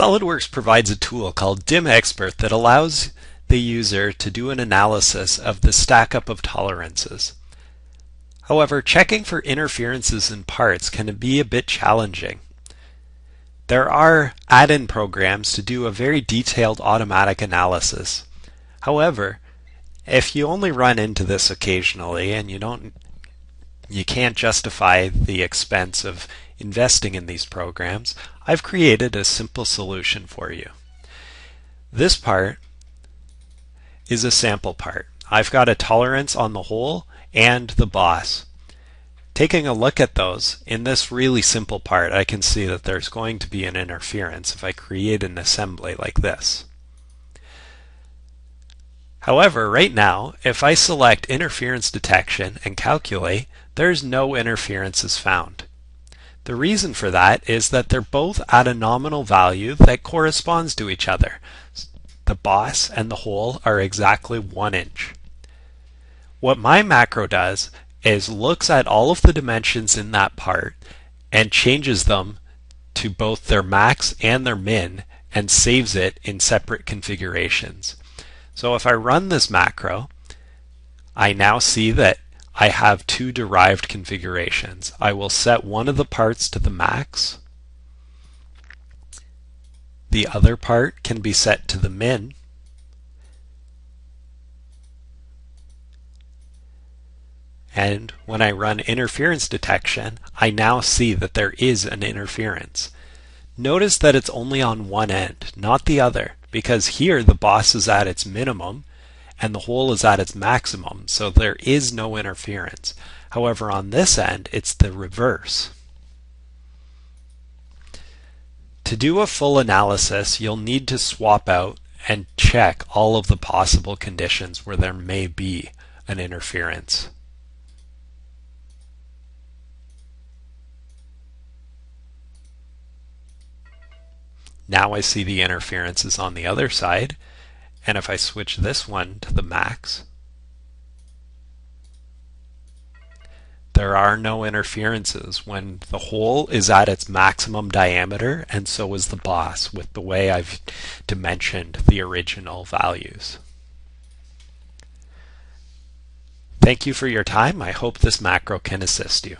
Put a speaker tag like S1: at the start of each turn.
S1: SOLIDWORKS provides a tool called DimExpert that allows the user to do an analysis of the stack up of tolerances. However, checking for interferences in parts can be a bit challenging. There are add-in programs to do a very detailed automatic analysis. However, if you only run into this occasionally and you don't you can't justify the expense of investing in these programs, I've created a simple solution for you. This part is a sample part. I've got a tolerance on the hole and the boss. Taking a look at those, in this really simple part, I can see that there's going to be an interference if I create an assembly like this. However, right now, if I select interference detection and calculate, there's no interferences found. The reason for that is that they're both at a nominal value that corresponds to each other. The boss and the hole are exactly one inch. What my macro does is looks at all of the dimensions in that part and changes them to both their max and their min and saves it in separate configurations. So if I run this macro, I now see that I have two derived configurations. I will set one of the parts to the max. The other part can be set to the min. And when I run interference detection, I now see that there is an interference. Notice that it's only on one end, not the other, because here the boss is at its minimum and the hole is at its maximum, so there is no interference. However, on this end, it's the reverse. To do a full analysis, you'll need to swap out and check all of the possible conditions where there may be an interference. Now I see the interference is on the other side, and if I switch this one to the max, there are no interferences when the hole is at its maximum diameter and so is the boss with the way I've dimensioned the original values. Thank you for your time. I hope this macro can assist you.